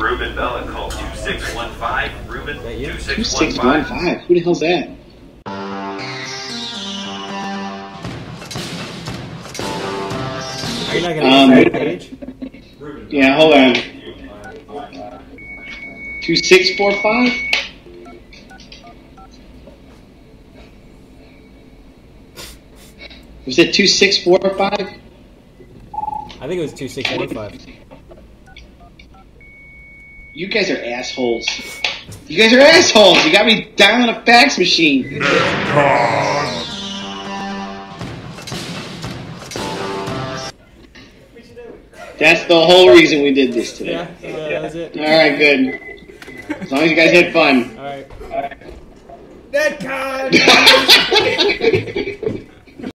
Ruben Bella call 2615. Ruben, that 2615. 2615. Who the hell's that? Are you not gonna Um, get page? Yeah, hold on. 2645? Was it 2645? I think it was two six eight five. You guys are assholes. You guys are assholes. You got me down on a fax machine. That's the whole reason we did this today. Yeah, uh, that was it. All right, good. As long as you guys had fun. All right. That card!